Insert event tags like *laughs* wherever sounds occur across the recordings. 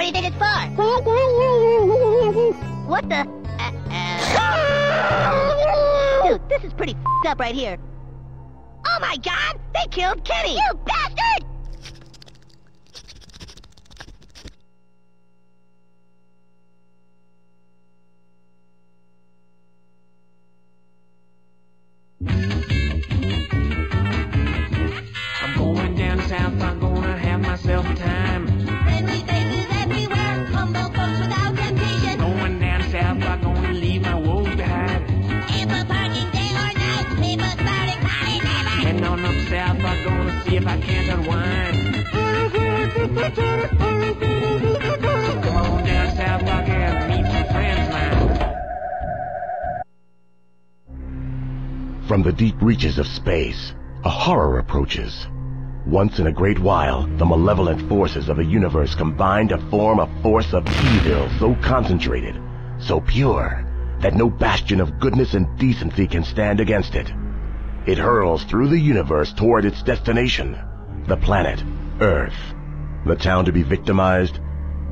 What do you think it's for? What the? Uh, Dude, this is pretty up right here. Oh my god! They killed Kenny! You bastard! From the deep reaches of space, a horror approaches. Once in a great while, the malevolent forces of the universe combine to form a force of evil so concentrated, so pure, that no bastion of goodness and decency can stand against it. It hurls through the universe toward its destination, the planet Earth. The town to be victimized?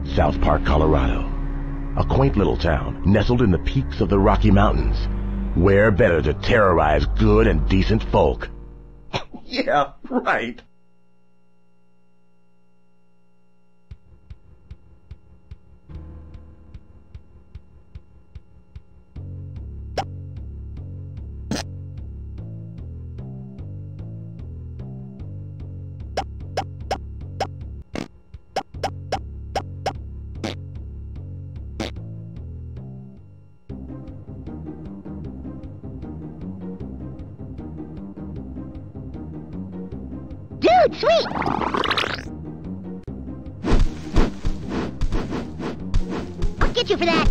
South Park, Colorado. A quaint little town nestled in the peaks of the Rocky Mountains. Where better to terrorize good and decent folk? *laughs* yeah, right. Sweet! I'll get you for that.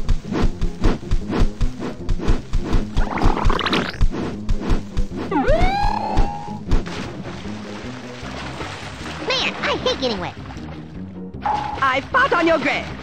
Man, I hate getting wet. I fought on your grave.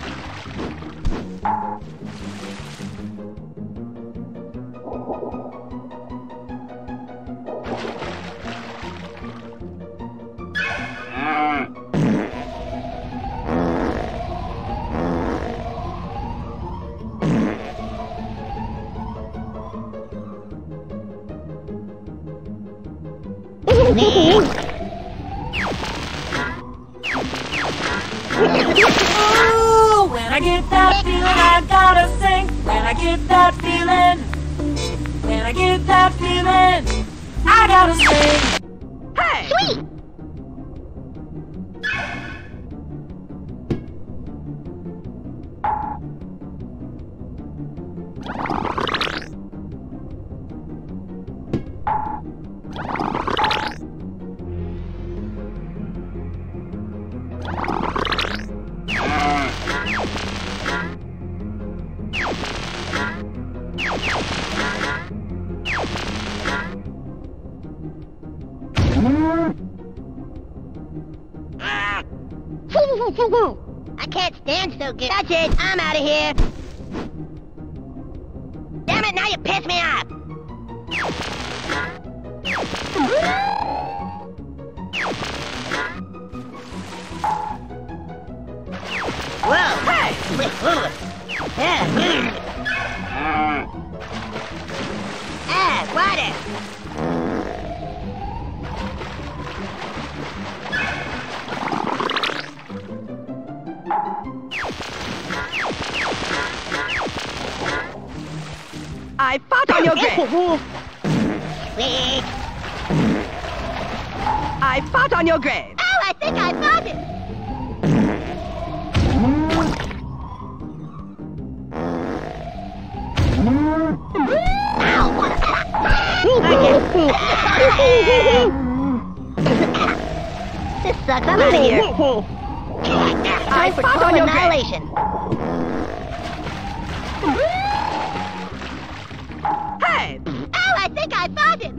Think I found him.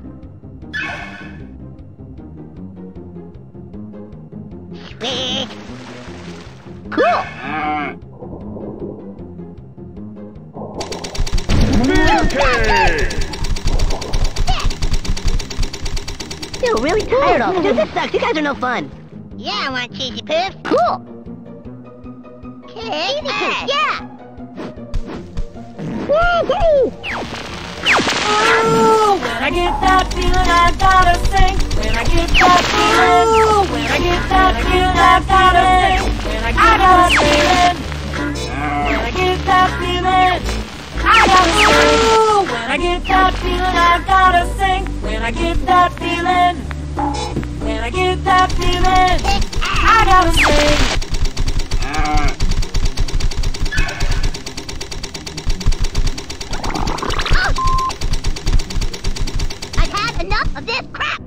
Sweet. Cool. Feel really tired all Dude, this sucks. You guys are no fun. Yeah, I want cheesy poofs. Cool. Easy poop, uh, yeah. Ooh, when I get that feeling, I gotta sing. When I get that feeling, ooh, when I get that feeling, I gotta sing. When I get that feeling, when I get that feeling, I gotta sing. When I get that feeling, I gotta sing. When I get that feeling, when I get that feeling, I gotta sing. I've had enough of this crap.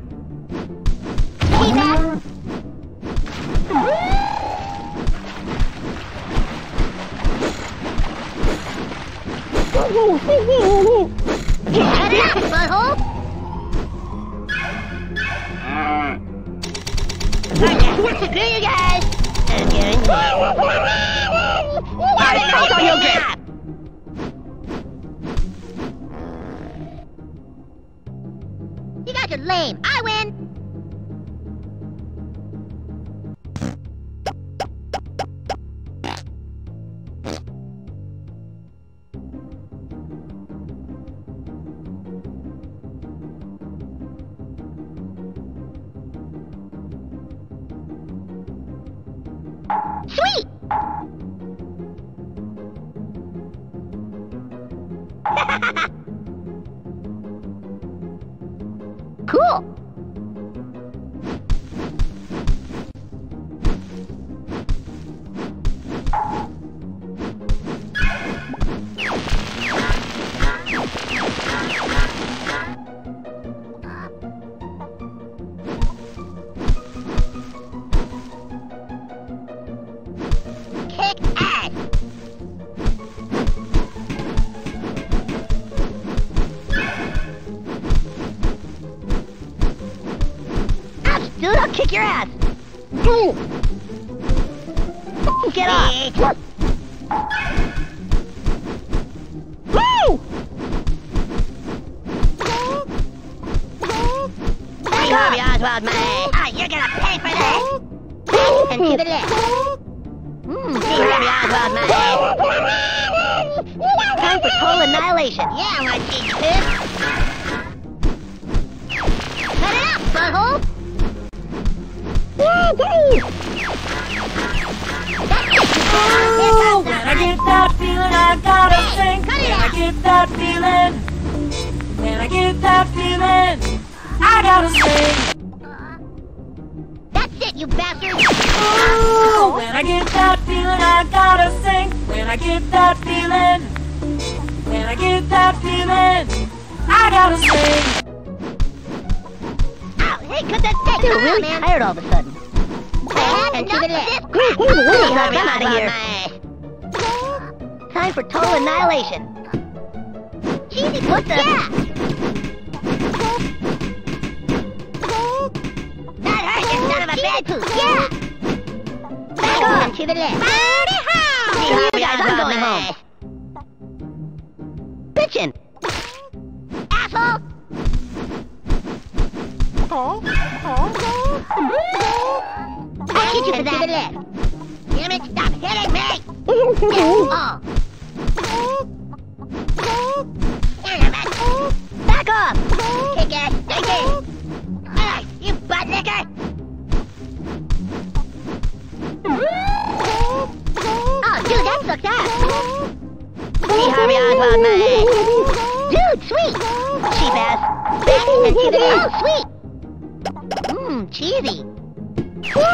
That? Cut it out, butthole. Okay, screw you guys. I'm going found on your grave. Lame. Ouch, dude, I'll kick your ass. Boom. Get off. Woo! Hey, Harvey Oswald, my. Ah, you're gonna pay for this. And to the left. Mmm, see Harvey Oswald, my. Time for total annihilation. Yeah, my cheek tip. Cut it out, butthole. Ooh, when I get that feeling, I gotta sing. Cut When I get that feeling, when I get that feeling, I gotta sing. That's it, you bastard. Ooh, when I get that feeling, I gotta sing. When I get that feeling, when I get that feeling, I gotta sing. Ow, hey, cut that stick. Dude, really man. tired all of a sudden. And to the left. Hey, I'm out of here. Time for total annihilation. Jesus, what the? Yeah. That hurt, you son of a bitch. Yeah. Back off. And to the left. Howdy ho. Guys, I'm going home. Bitchin'. Asshole. I'll hit you for that. Damn it, stop hitting me! oh. Back off! Kick ass, stinky! Ah, you butt licker! Oh, dude, that sucks ass! See Harvey Oswald, my Dude, sweet! Cheap ass! Back and to the *laughs* Oh, sweet! Mmm, cheesy! Cheater!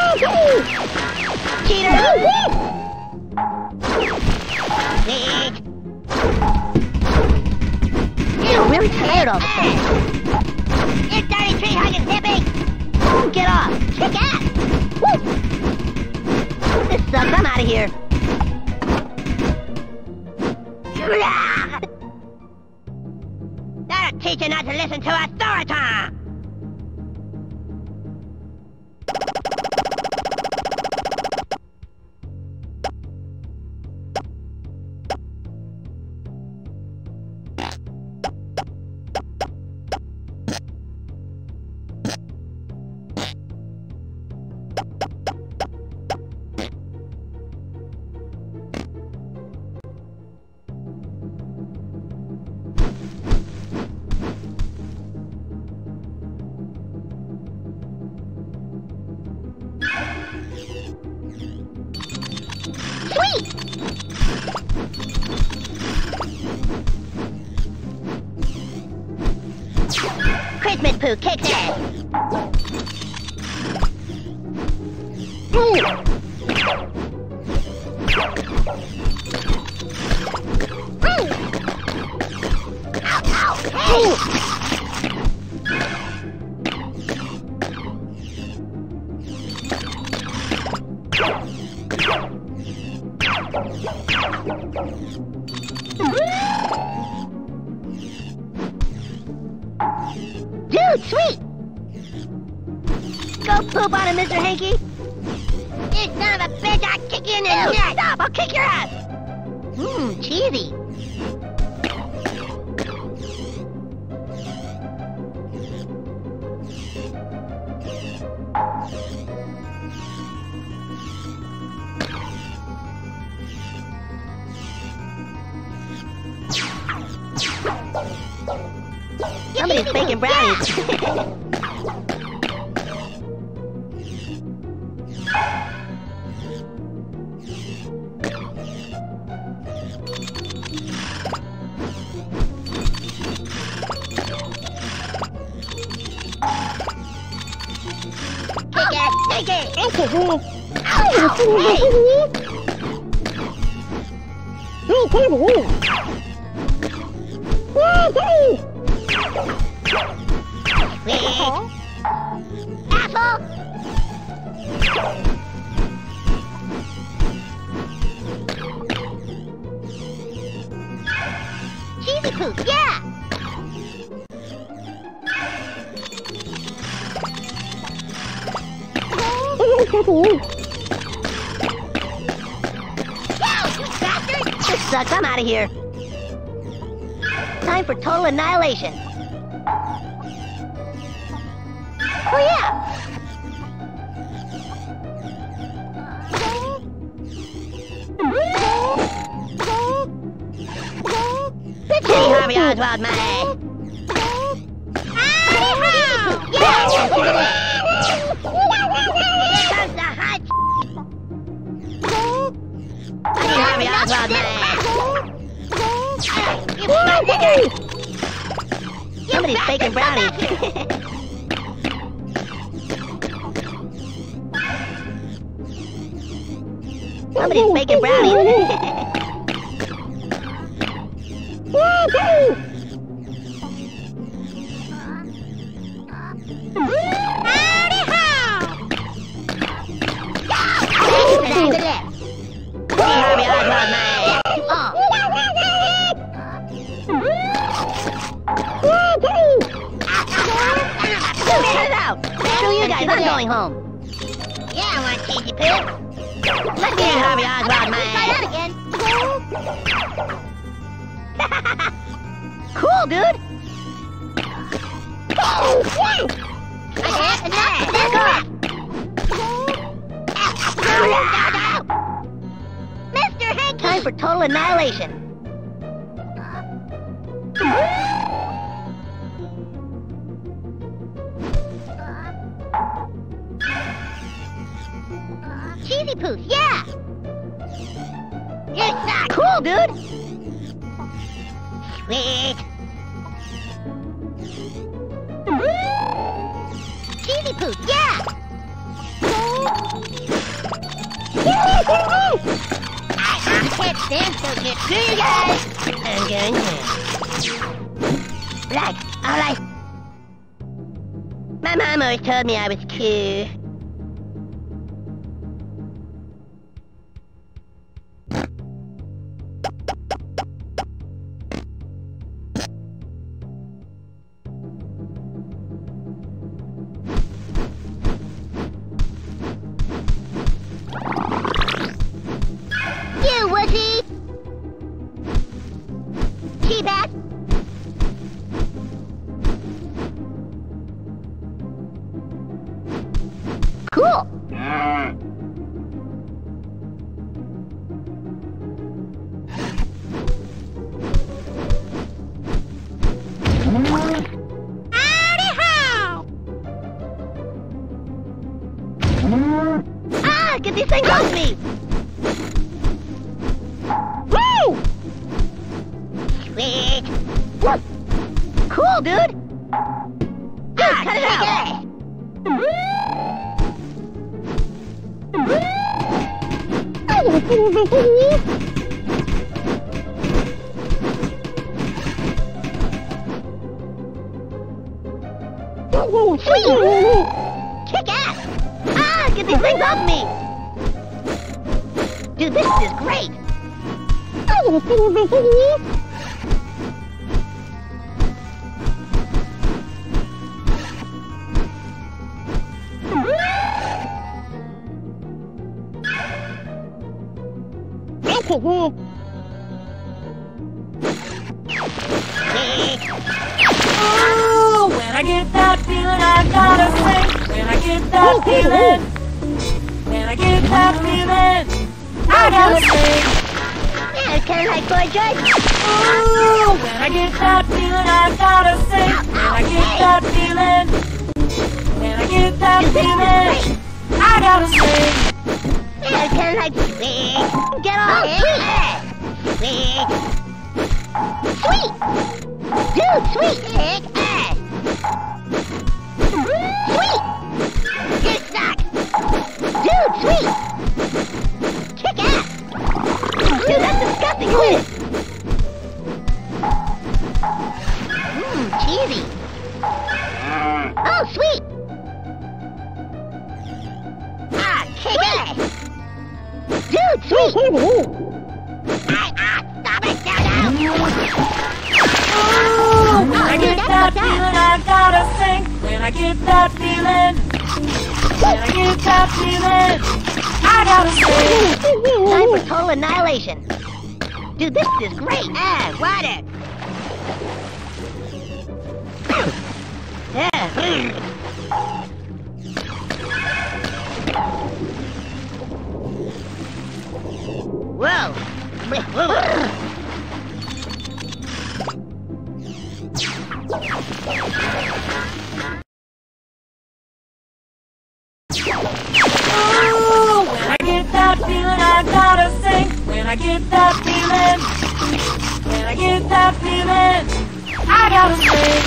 You're really tired of a sudden. You dirty tree hugging hippie! Get off! Kick ass! Woo! This sucks, I'm out of here. That'll teach you not to listen to authority! This sucks. I'm out of here. Time for total annihilation. Oh, yeah! Harvey Oswald, ah! yeah! Somebody's baking brownies. Somebody's baking brownies. *laughs* when I get that feeling, I gotta sing. Time for total annihilation. Dude, this is great. Ah, water. yeah. Whoa. Whoa. *laughs* Oh, I get that feeling, when I get that feeling, I gotta sing.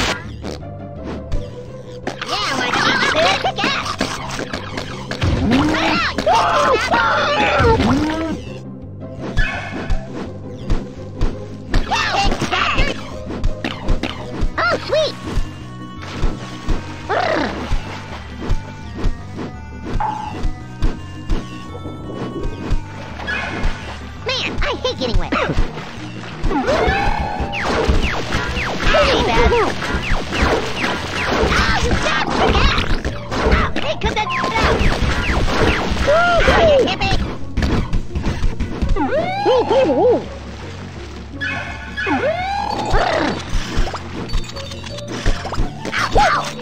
Yeah, I want to eat this. Kick ass. Getting wet. Hey, Beth. Oh, stop! Oh, hey, that shit out! Oh, you hippie! Ow, hey!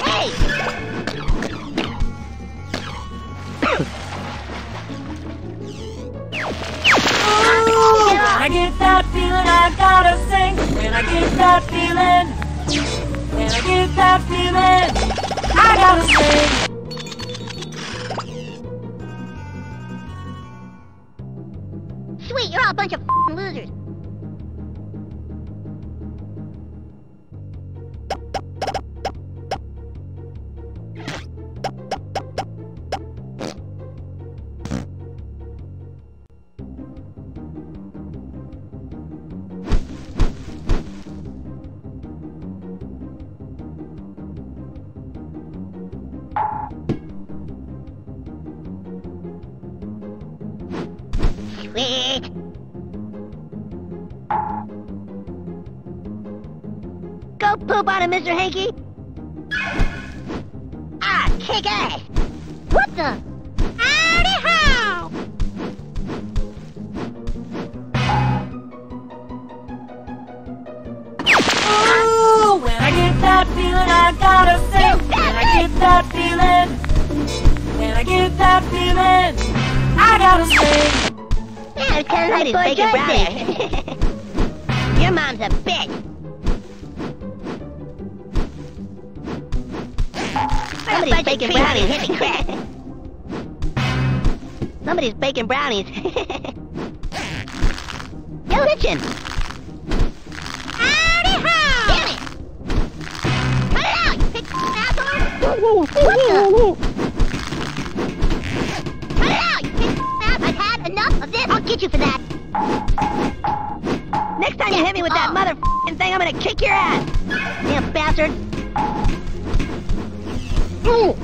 I get that feeling, I gotta sing. When I get that feeling, when I get that feeling, I gotta sing. Sweet, you're all a bunch of losers. Mr. Hankey. Ah, kick ass. What the? Howdy how? Oh, when I get that feeling, I gotta sing. When I get that feeling, when I get that feeling, I gotta sing. Yeah, it's kind of like Somebody's Boy baking George there. Your mom's a bitch. *laughs* Somebody's baking brownies. Crap. Somebody's baking brownies. Yo, kitchen. Howdy ho! Damn it! Cut it out, you pick asshole! What the? Cut it out, you of crap! I've had enough of this! I'll get you for that! Next time you hit me with that Oh. mother thing, I'm gonna kick your ass. Damn bastard! Dude,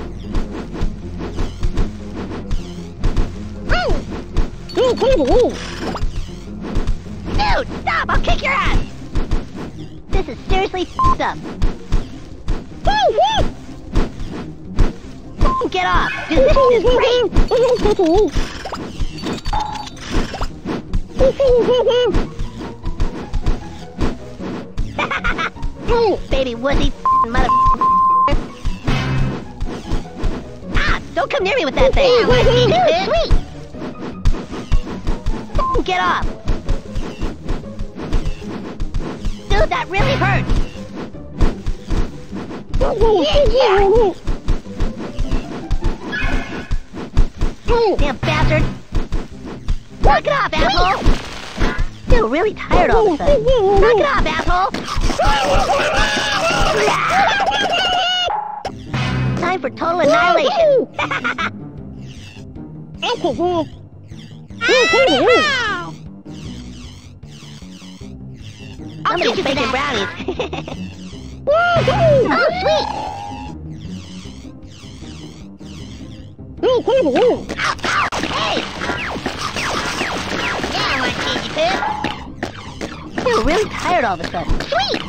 stop! I'll kick your ass. This is seriously f***ed up. Get off! Dude, this is *laughs* great! *laughs* *laughs* Baby wussy that thing! Sweet! Get off! Dude, that really hurts! Damn bastard! Knock it off, asshole! Feel really tired all of a sudden. Knock it off, asshole! *laughs* Time for total annihilation. *laughs* Somebody's baking brownies. oh, sweet! Ow, ow, hey! Yeah, want cheesy pip. Feel really tired all of a sudden. Sweet!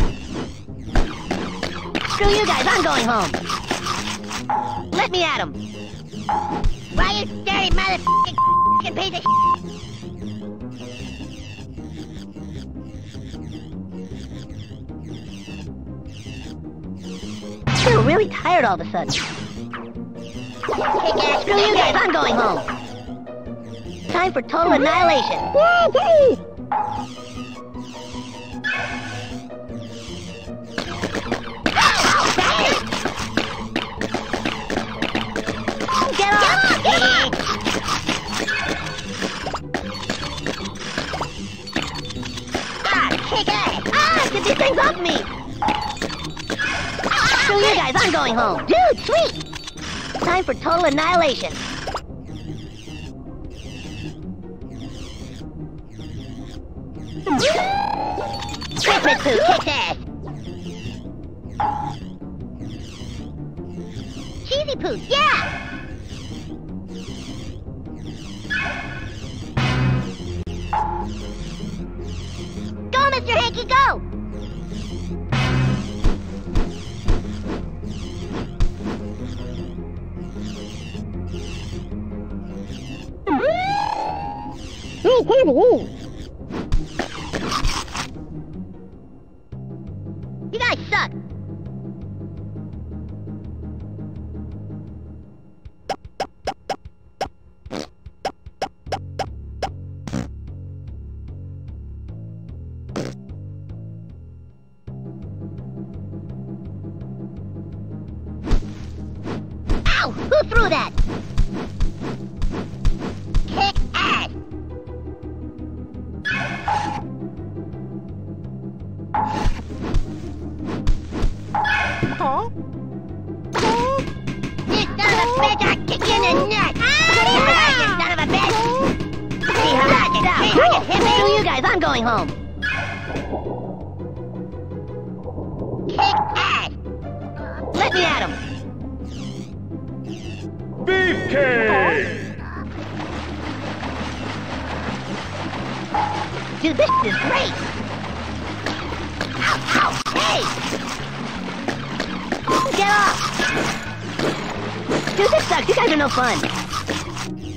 Screw you guys, I'm going home. Let me at him. You dirty motherfucking piece of Feel really tired all of a sudden. Kick ass, screw you guys, I'm going home. Time for total annihilation. Get things off me! Screw you guys, I'm going home. Dude, sweet! Time for total annihilation. Christmas poo kicks ass! Cheesy poo, yeah!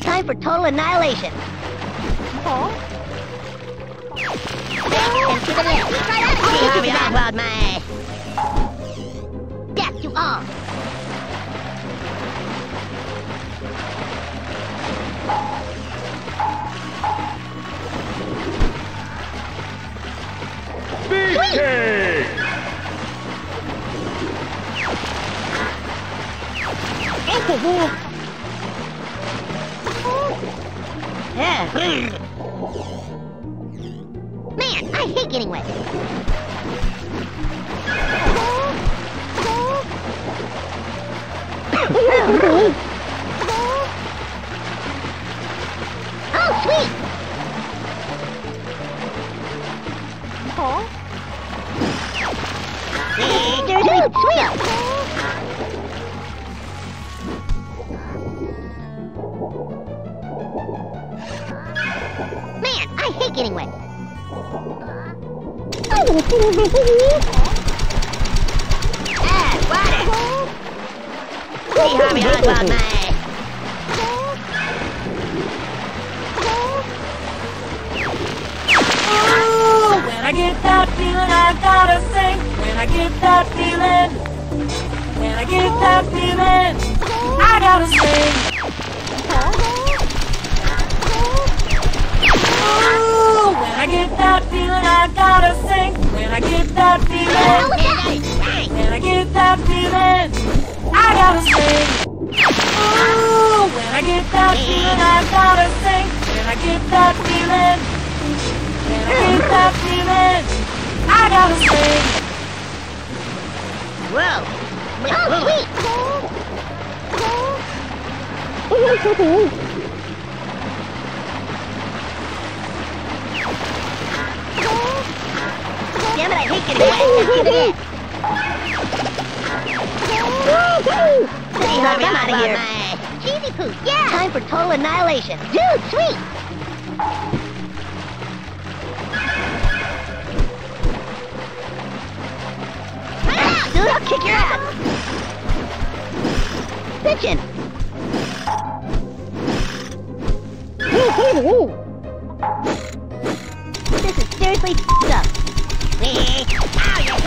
Time for total annihilation. And to the left. See how we all about my. Death to all. Beefcake! Yeah. Man, I hate getting wet. oh, sweet! Oh. Hey, there's a sweet! When I get that feeling, I gotta sing. When I get that feeling, when I get that feeling, I gotta sing. Ooh, when I get that feeling, I gotta sing. When I get that feeling, when I get that feeling, I gotta sing. Ooh, when I get that feeling, I gotta sing. When I get that feeling, when I get that feeling, I gotta sing. Whoa! Oh, sweet! Oh, It, I hate getting wet. Let's get it in. Harvey, I'm out of here. Cheesy poop, yeah! Time for total annihilation. Dude, sweet! Dude, I'll kick your ass! Bitchin'! This is seriously f***ed up. Ow, you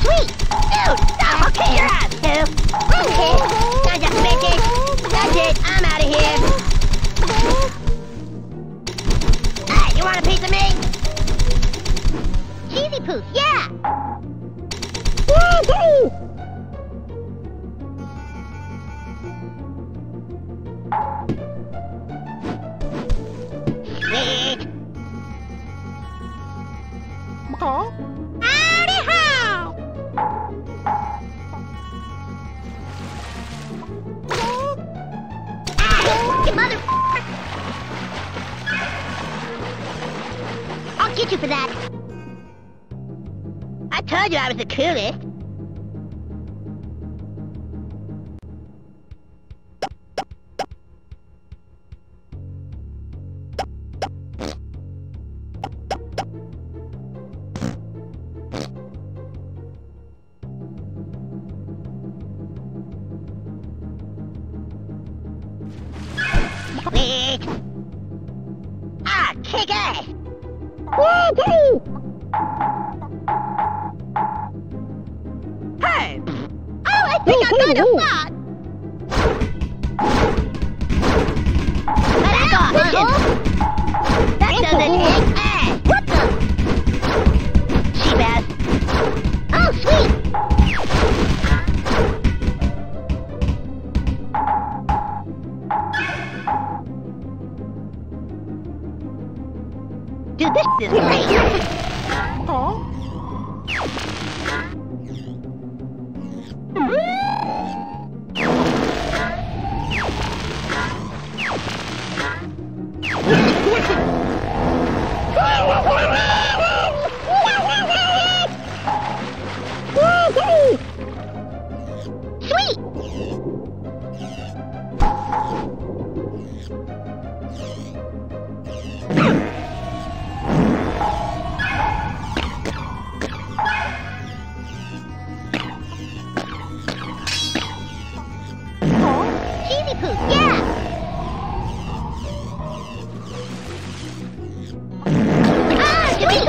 sweet! Dude, stop! I'll kick your ass! Dude. Okay. Guys up, bitches! That's it, I'm out of here! Hey, you want a piece of me? Cheesy poof, yeah! Sweet! Was the coolest.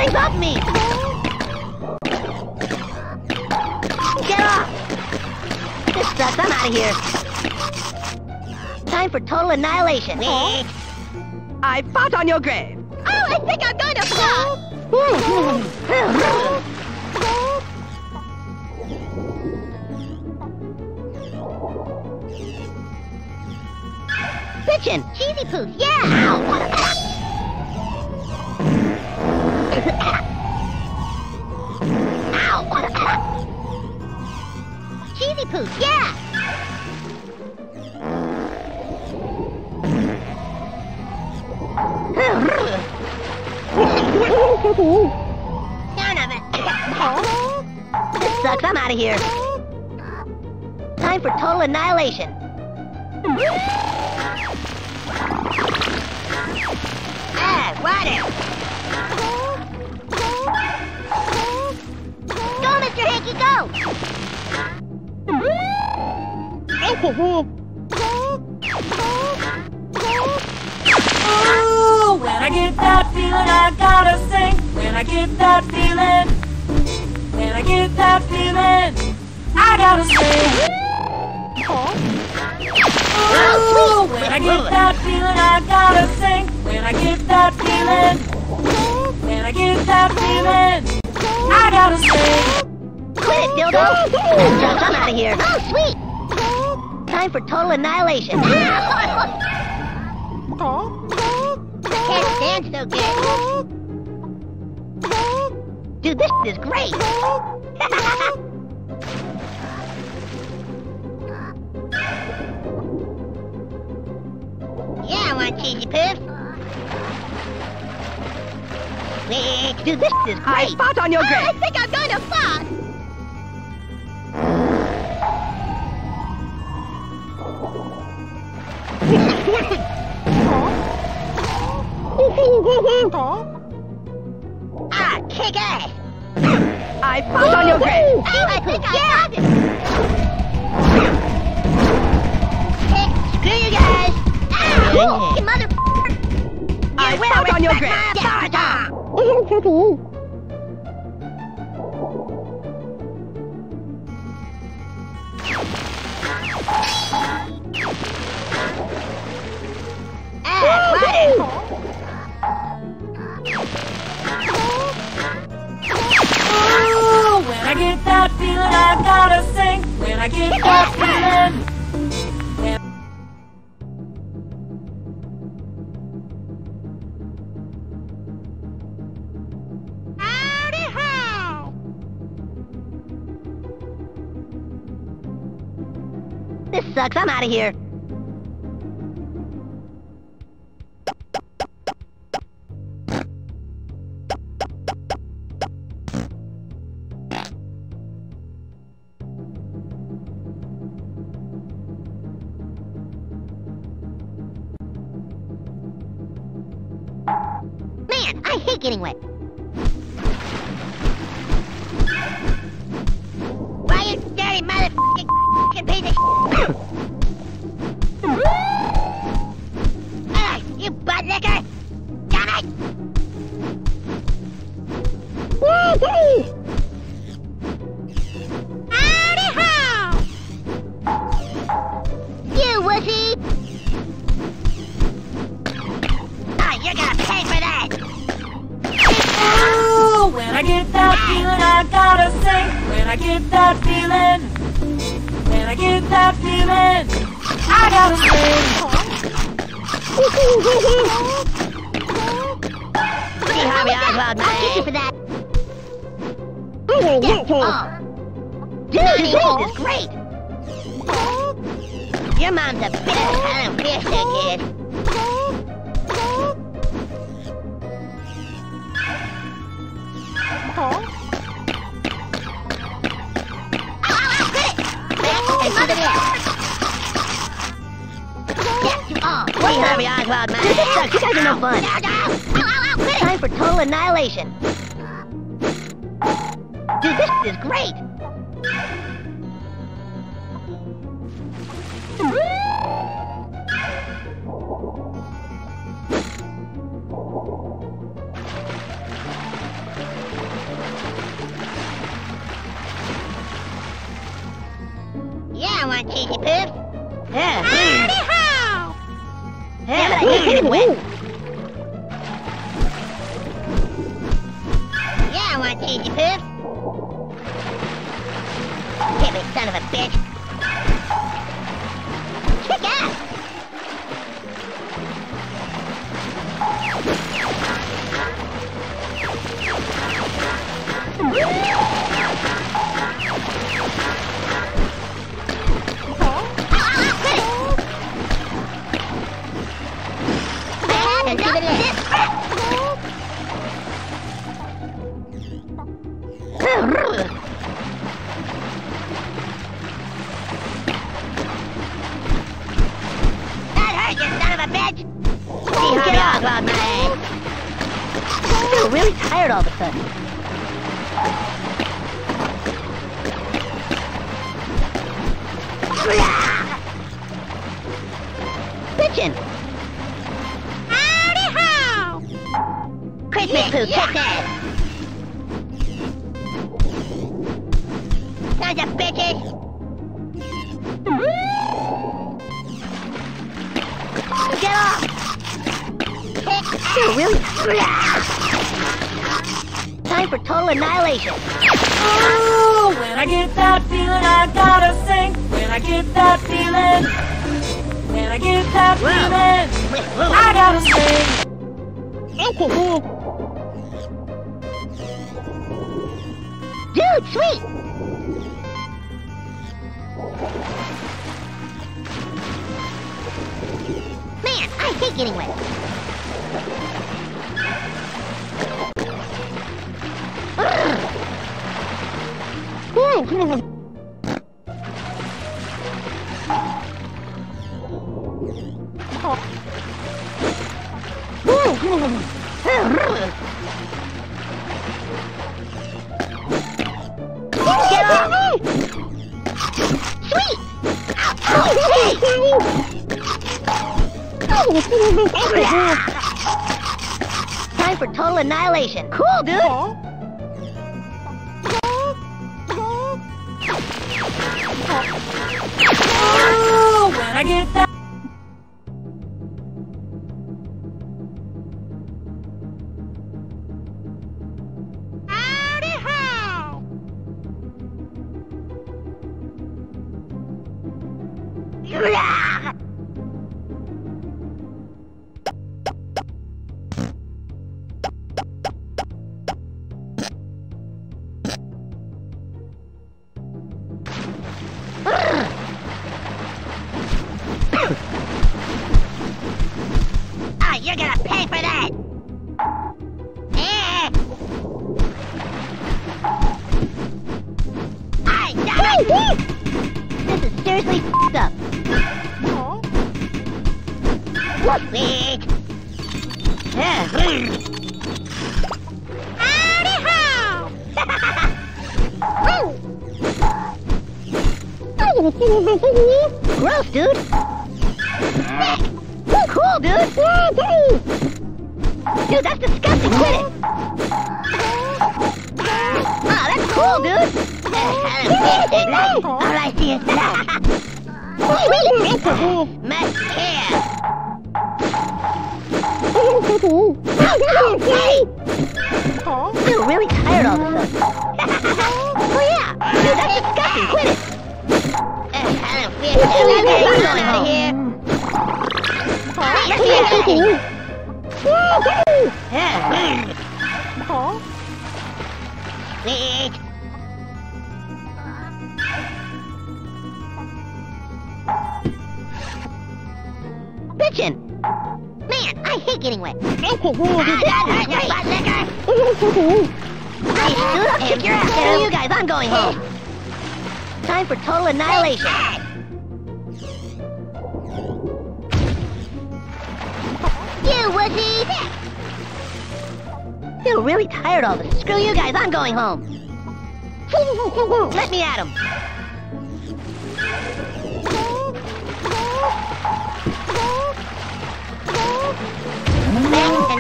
Get off me! Get off! This sucks, I'm out of here. Time for total annihilation. I fought on your grave. Oh, I think I'm going to fall! Bitchin'! Cheesy poof, yeah! Ow! Poof, yeah! Son of a... this sucks. I'm out of here. Time for total annihilation. Ah, water. Go, Mr. Hankey, go! Ooh, when I get that feeling, I gotta sing. When I get that feeling, when I get that feeling, I gotta sing. Ooh, when I get that feeling, I gotta sing. When I get that feeling, when I get that feeling, I gotta sing. Quit it, dildo! This sucks. I'm out of here. Oh, sweet! Time for total annihilation. Can't stand so good. Dude, this is great. *laughs* yeah, I want cheesy. Wait, dude, this is I great. fought on your ah, I think I'm going to fart. Ah, kick ass. I fought on your grave. Oh, I think I got it. Hey, screw you guys. Ow, you mother. I You on your respect grave. Gotta sing. When I get. Howdy! This sucks. I'm out of here. Getting wet. But Time for total annihilation. Cool, dude! Aww. Oh, when I get that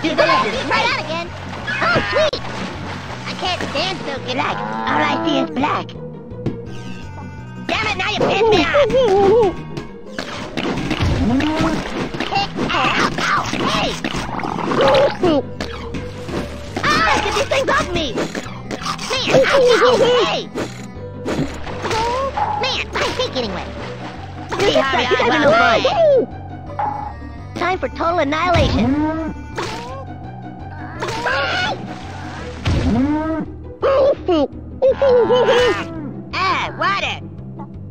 Get back! Right again! Oh, sweet! I can't stand so. Black. All I see is black. Damn it, now you pissed me off! Hey! Ah, me! Man, getting wet. Time for total annihilation. Ah, water!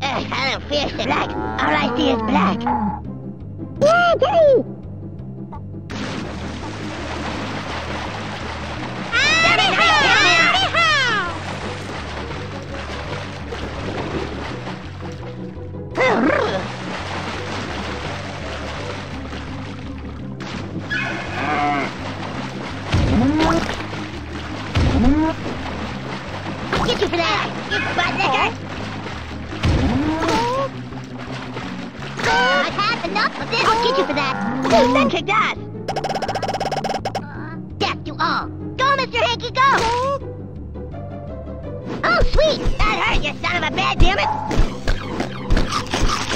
Uh, I don't feel like all I see is black. Yeah, Daddy! I've had enough of this! I'll get you for that! That kicked ass! Death to all! Go, Mr. Hankey, go! Oh, sweet! That hurt, you son of a bad damn it!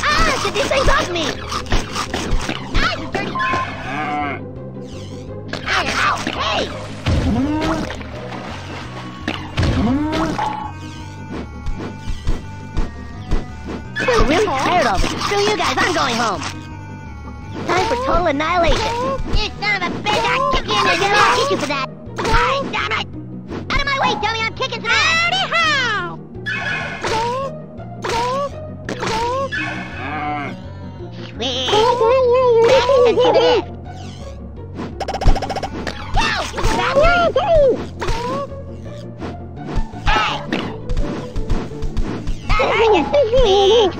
Ah, get these things off me! Ah, you dirty... Ow, ow, hey! I'm really tired of it. Screw you guys, I'm going home. Time for total annihilation. You son of a bitch, I'll kick you in the dick. I'll get you for that. Fine, damn it. Out of my way, dummy, I'm kicking some ass. Howdy how! Sweet. Back and to the left. Go, bastard!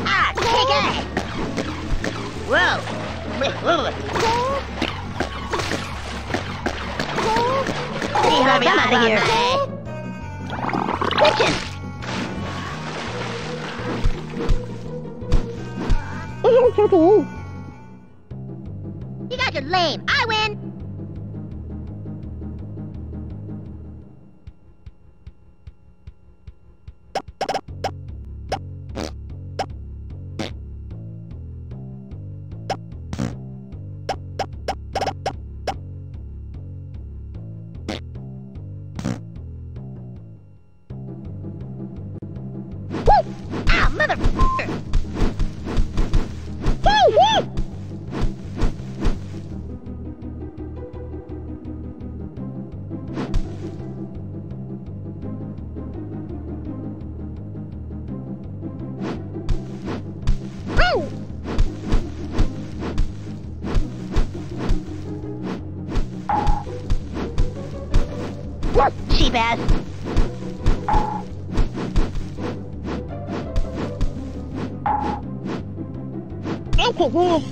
Ah, kick ass. Whoa. I'm out of here. Kitchen. You guys are lame. I win. Alcohol!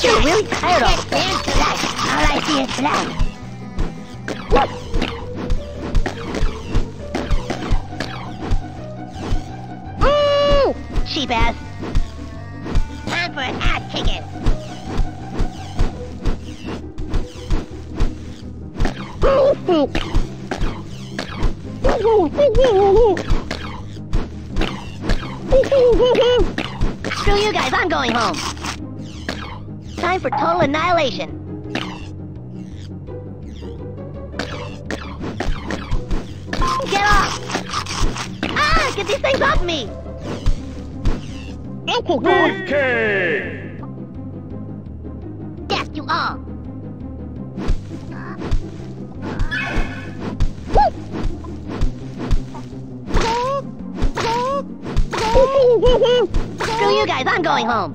You're really tired of it. All I see is. What? Ooh! Cheap ass. Time for an ass kicking. Screw you guys, I'm going home. Time for total annihilation. Get off! Ah, get these things off me! Beefcake! Death to all! Screw you guys, I'm going home.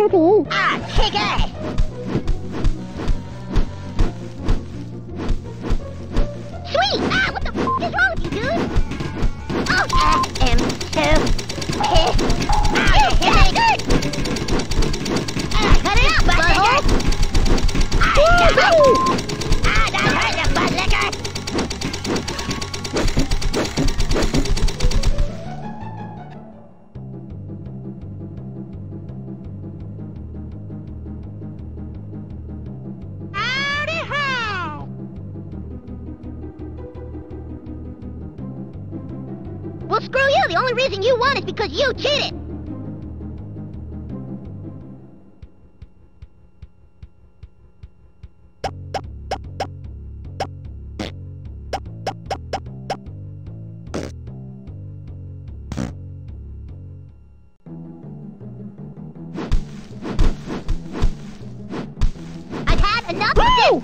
그게 아, 그게 Woo!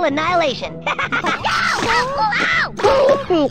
total annihilation. no!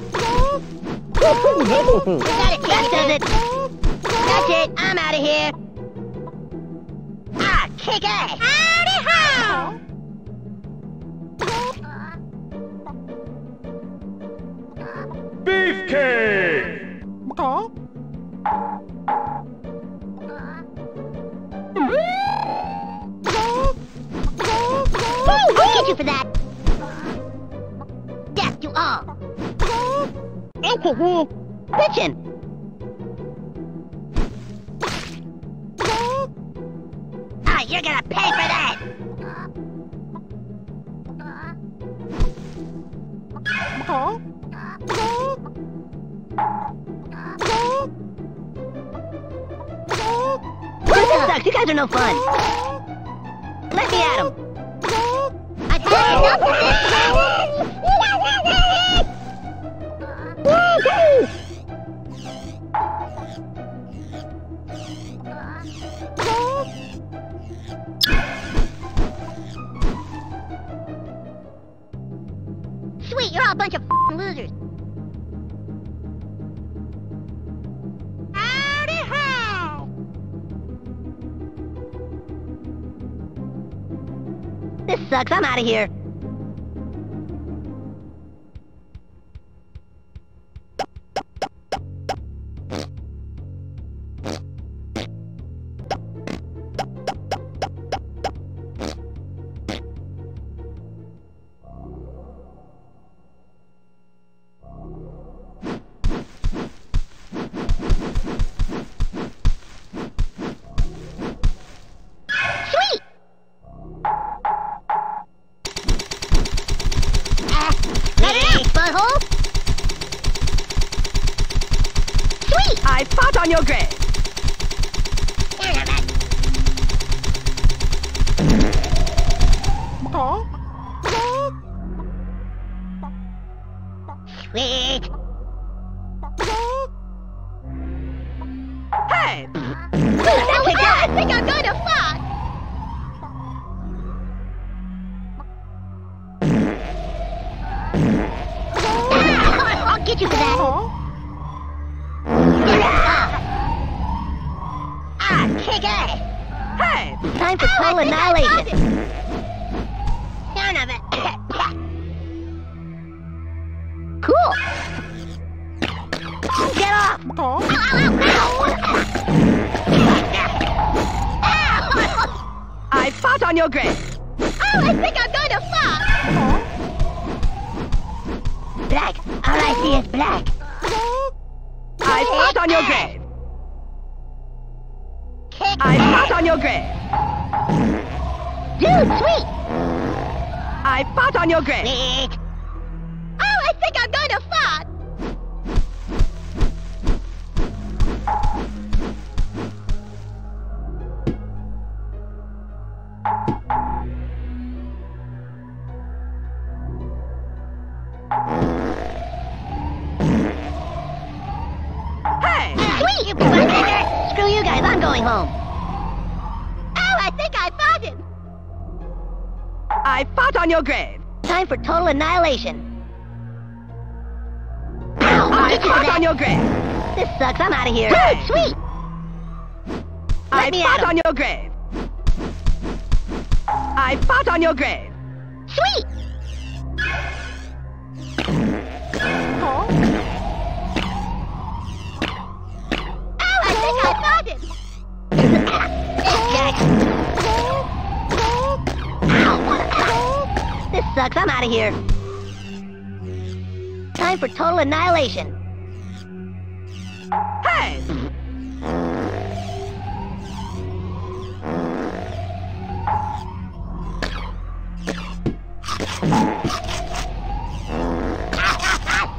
Got it, that does it. That's it, I'm out of here. Ah, kick ass. Howdy how. Beefcake! Oh. I'll get you for that. Death to all. Kitchen. Ah, oh, you're gonna pay for that! This sucks, you guys are no fun! Let me at him! I've had! Sweet, you're all a bunch of losers. This sucks. I'm out of here. Butthole! Sweet! I fought on your grave. Son of a- grave. Time for total annihilation. Ow, I'll I get you for fought that. on your grave. This sucks, I'm out of here. Hey. Sweet. I me fought on your grave. I fought on your grave. Out of here. Time for total annihilation. Hey!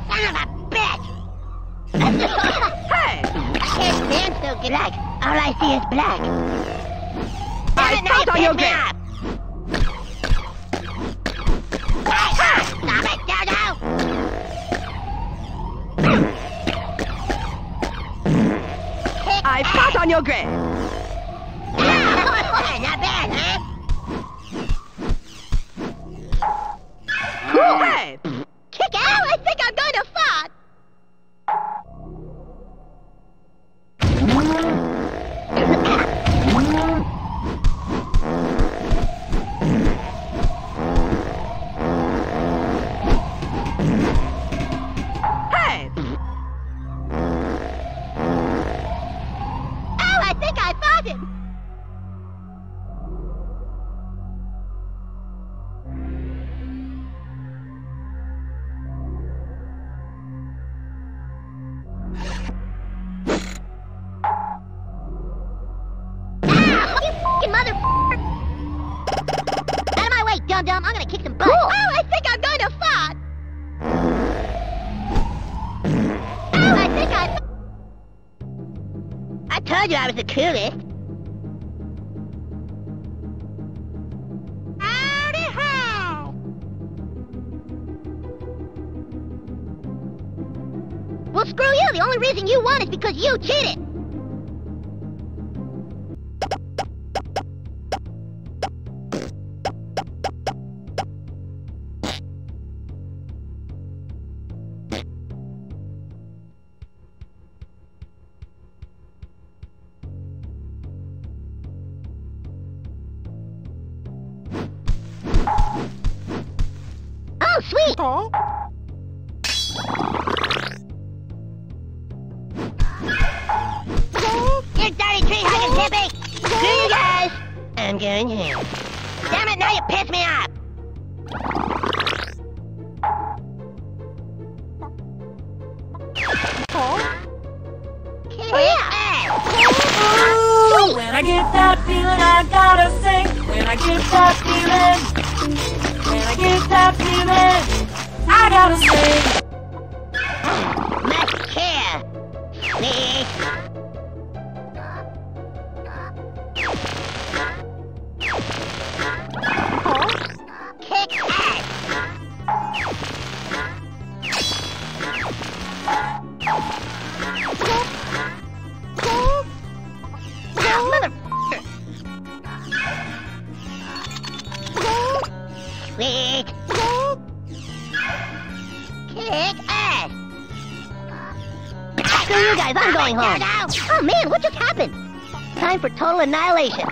Son of a bitch! *laughs* Hey! I can't stand so. Black. All I see is black. I Damn it, fought now on you your on your grave. Bad, *laughs* huh? *laughs* the coolest. Annihilation.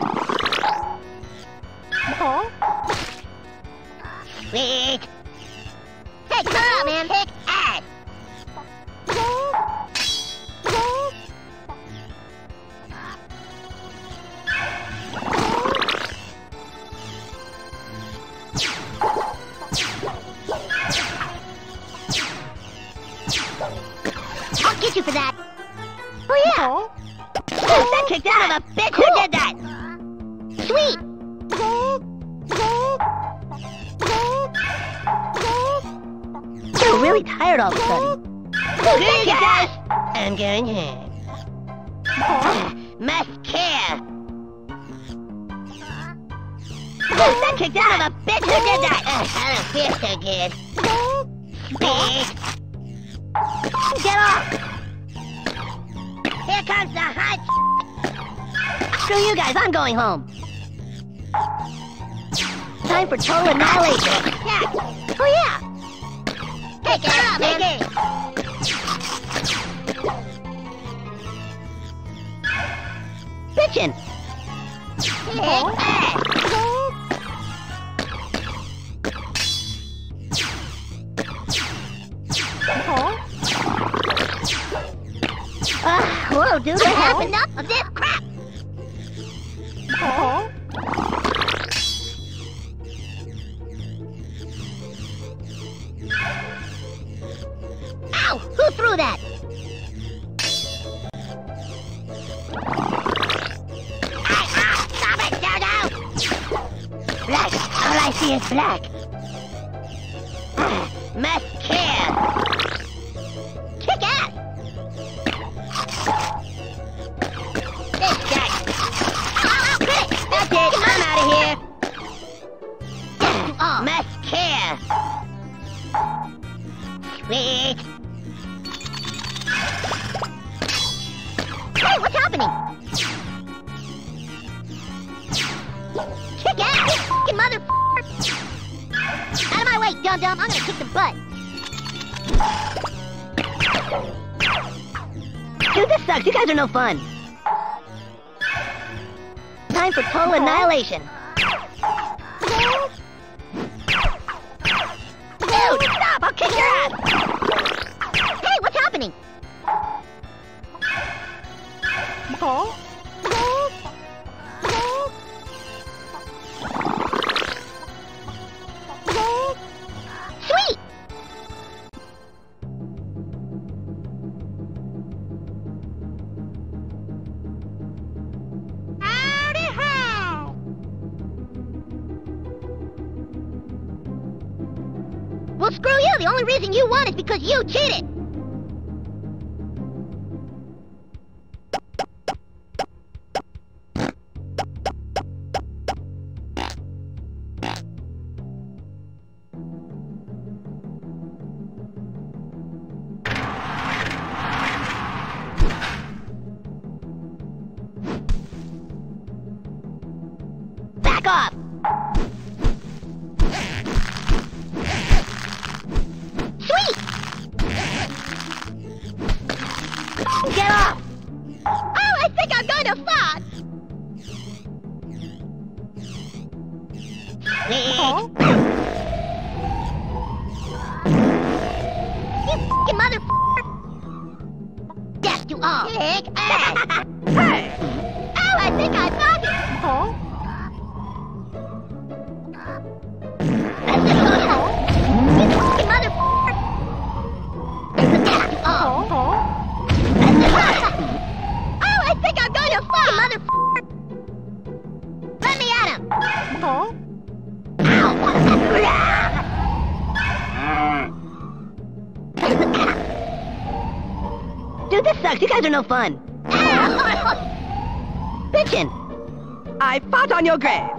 No fun. Time for total annihilation. Dude, this sucks. You guys are no fun. Bitchin'. I fought on your grave.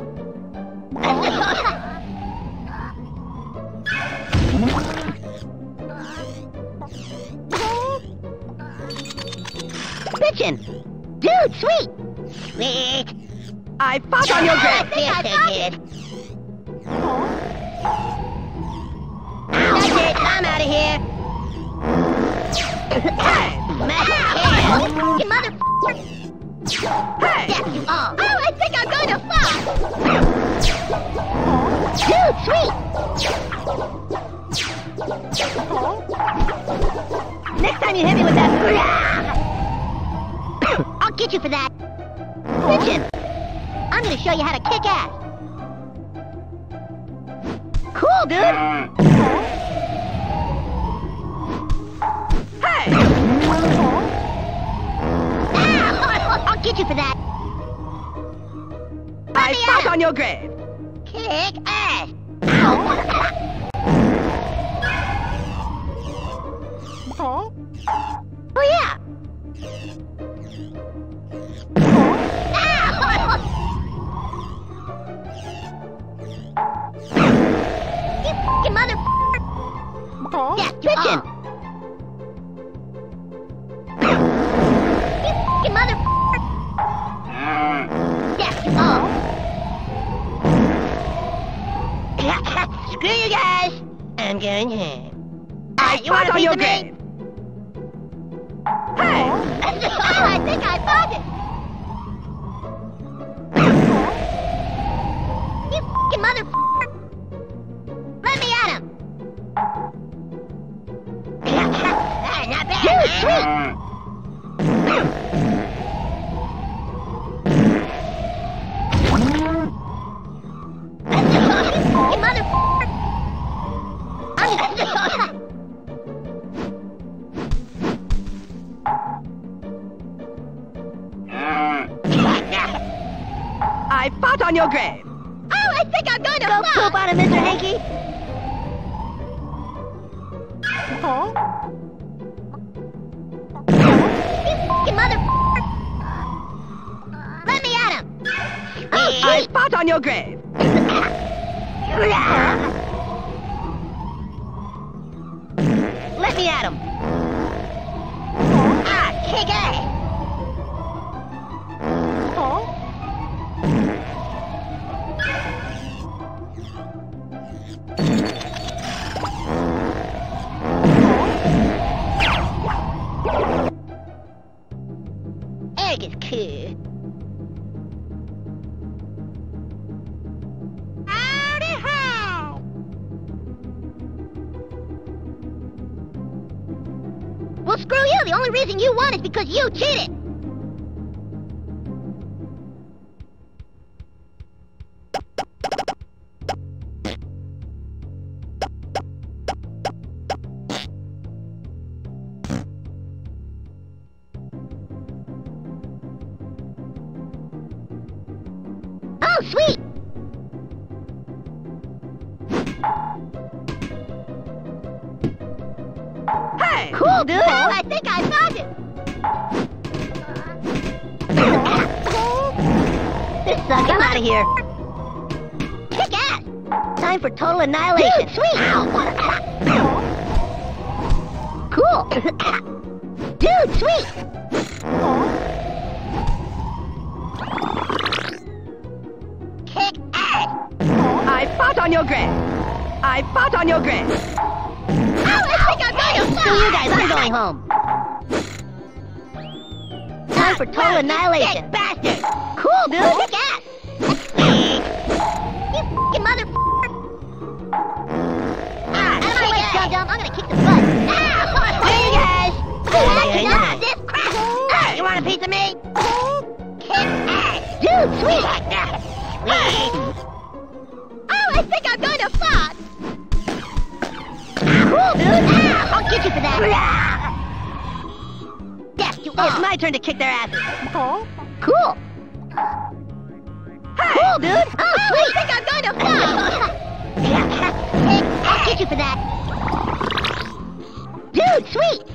Bitchin'. Dude, sweet. Sweet. I fought on your grave. Yes, kid. That's it. I'm out of here. It. You mother. Hey! Yes, you are. Oh, I think I'm going to fall. Dude, sweet. Next time you hit me with that. I'll get you for that. Bitchin'. I'm going to show you how to kick ass. Cool, dude. I'll get you for that. I fought on your grave. Kick ass. Huh? Oh, yeah. *laughs* You fucking mother. Bitchin'. Screw you guys. I'm going home. I you want a on piece of me? Hey! *laughs* oh, I think I found it. You fucking mother. Let me at him. *laughs* Ah, Not bad. Dude, *laughs* I fought on your grave. Oh, I think I'm going to go poop on him, Mr. Hankey. Huh? You fucking mother. Let me at him. Oh, I sweet. fought on your grave. Let me at him. Ah, kick ass. Won is because you cheated. Total annihilation. Dude, *gasps* sweet. cool. *laughs* Dude, sweet. Kick ass. I fought on your grave. I fought on your grave. Oh, I think I'm going to Screw you guys. I'm going home. Time for total annihilation. bastard. Cool, dude. Kick ass. Sweet. Oh, I think I'm going to fart. I'll get you for that. Yes, you are. It's my turn to kick their asses. Oh. Cool. Cool, dude. Oh, sweet. I think I'm going to fart. *laughs* I'll get you for that. Dude, sweet.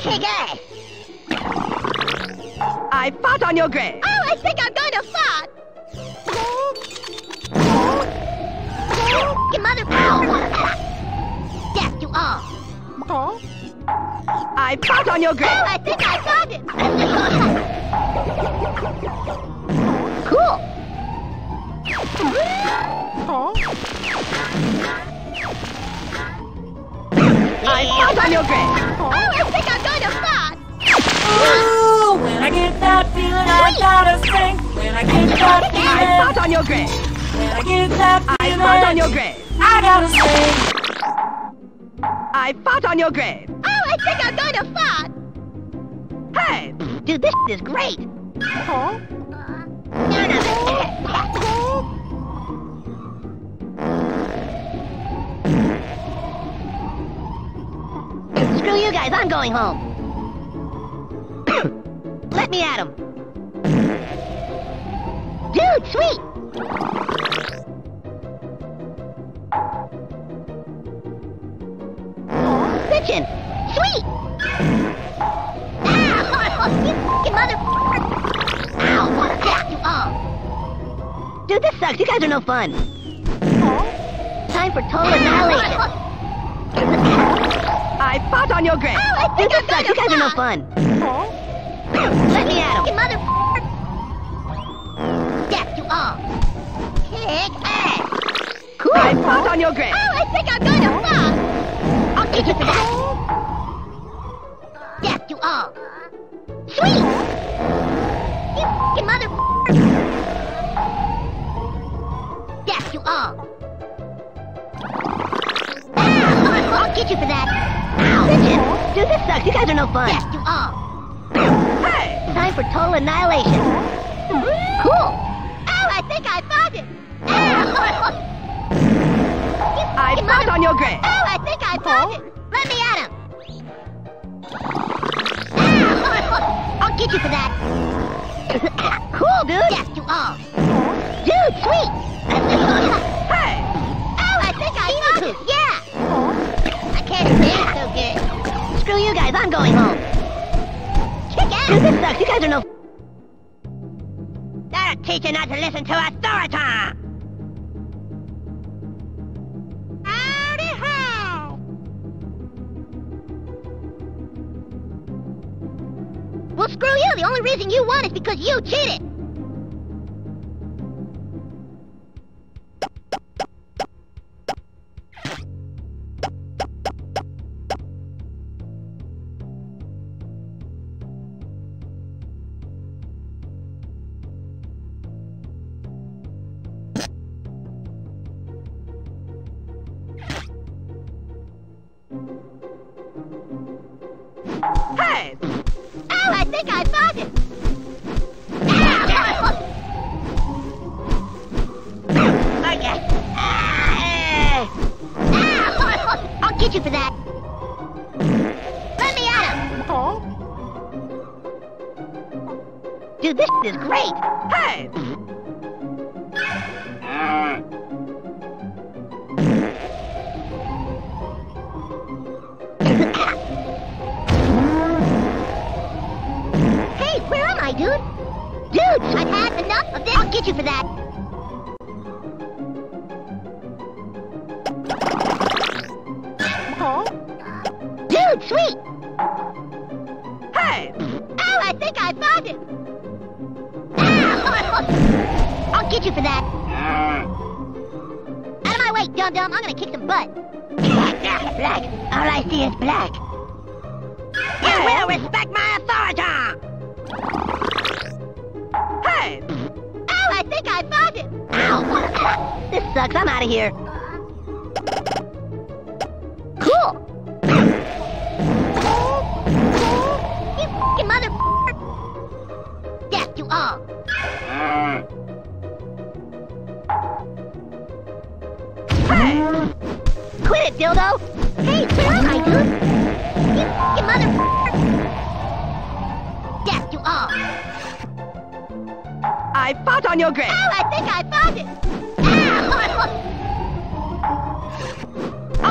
Kick ass. I fought on your grave. Oh, I think I'm going to fart. You mother... Ow. Yes, you are. I fought on your grave! Oh. I think I found it. cool. I fought on your grave. Oh, I think I'm going to fart. Ooh, when I get that feeling, I gotta sing. When I get that feeling, I feeling, fought on your grave. when I get that feeling, I fought on your grave. I gotta sing. I fought on your grave. Oh, I think I'm going to fart. Hey! Dude, this is great. None of it. You guys, I'm going home. *coughs* Let me at him. Dude, sweet. Bitchin'. Sweet. Ah, *laughs* Ow, you fucking motherfucker. Ow, yeah, you are. Dude, this sucks. You guys are no fun. Time for total annihilation. I fought on your grave. Oh, I think this sucks. You guys are no fun. Let me at him. You motherfucker. Yes, you are. Kick ass. Cool. I fought on your grave. Oh, I think I'm going to fall. I'll get you for that. Yes, you are. Sweet. You fucking motherfucker. Yes, you are. Ow, I'll get you for that. Ow. Dude, this sucks. You guys are no fun. Yes, you are. Hey! Time for total annihilation. Cool. Oh, I think I found it. Ow. I fought on your grave. Oh, I think I found it. Let me at him. Ow. I'll get you for that. *coughs* cool, dude. Yes, you are. Dude, sweet. Are no... That'll teach you not to listen to authority. Well, screw you. The only reason you won is because you cheated.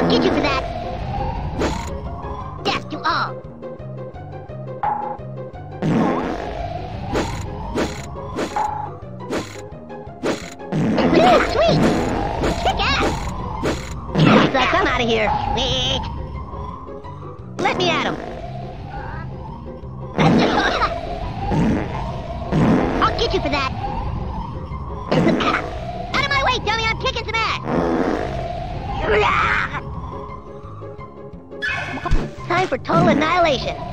get you for that. Death to all. Ooh, sweet! Kick ass! Yes, I come out of here. Sweet! Let me at him. annihilation.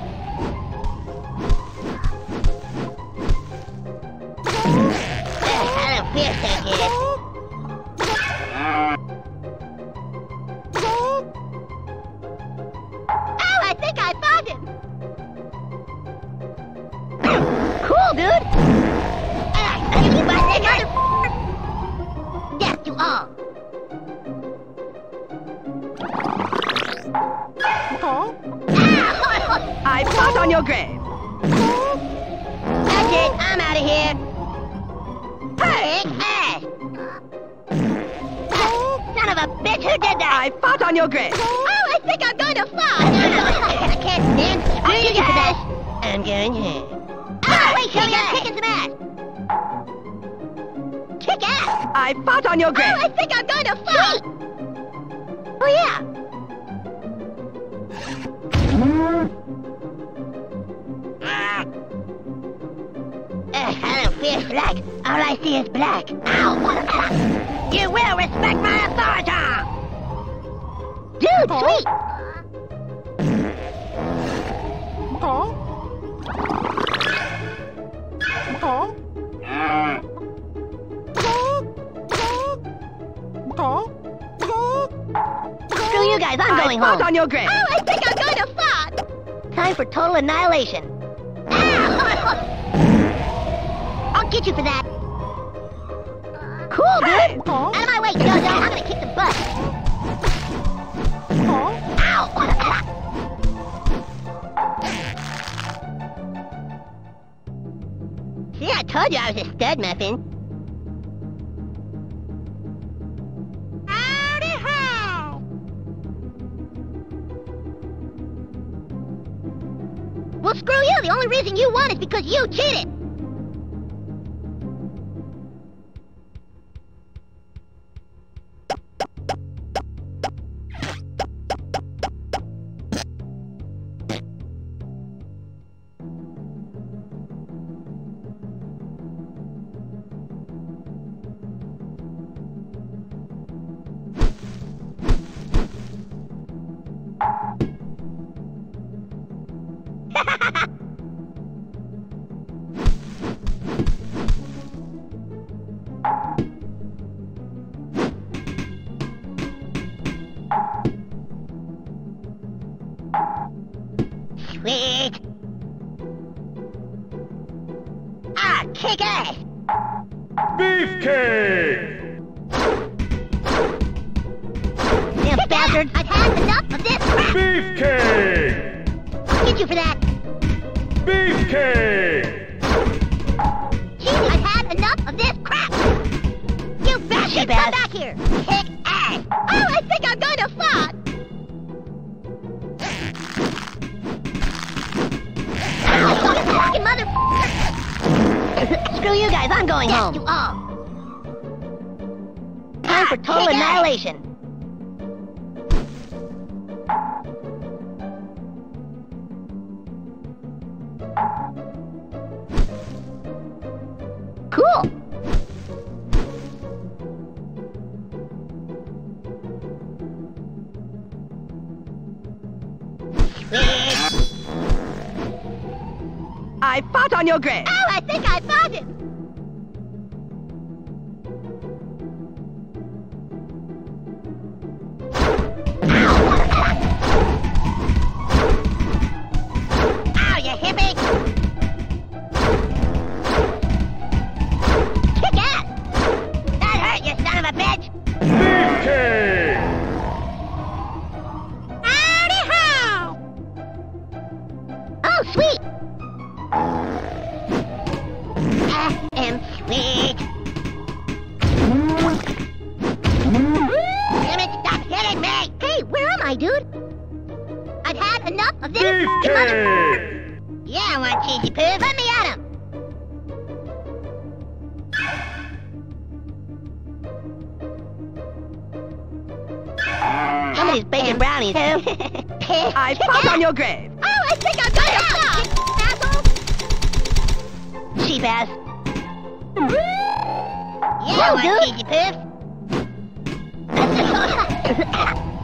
You're great. Oh, annihilation. Well, screw you. The only reason you won is because you cheated. Retrograde. my dude. I've had enough of this mother... Yeah, I want cheesy poofs. Let me at him. How Somebody's baking brownies. *laughs* I pop on your grave. Oh, I think I'm going to stop. Cheap ass. *laughs* Yeah, Whoa, dude. cheesy poofs. *laughs*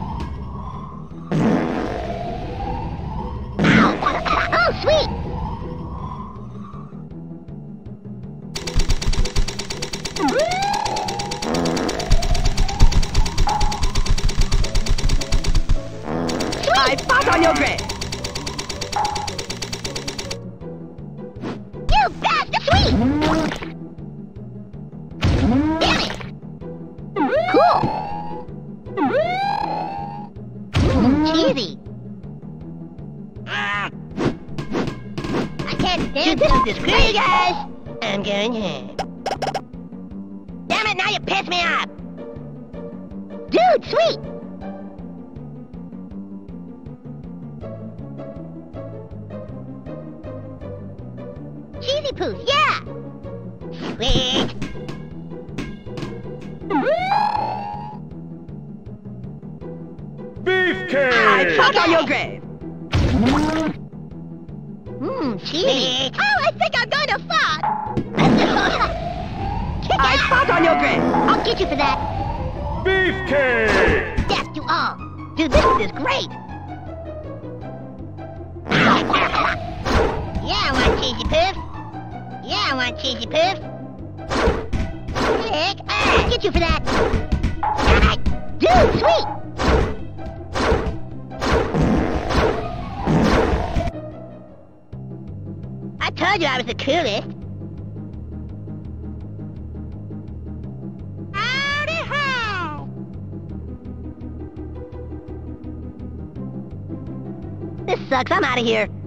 oh, sweet! out of here.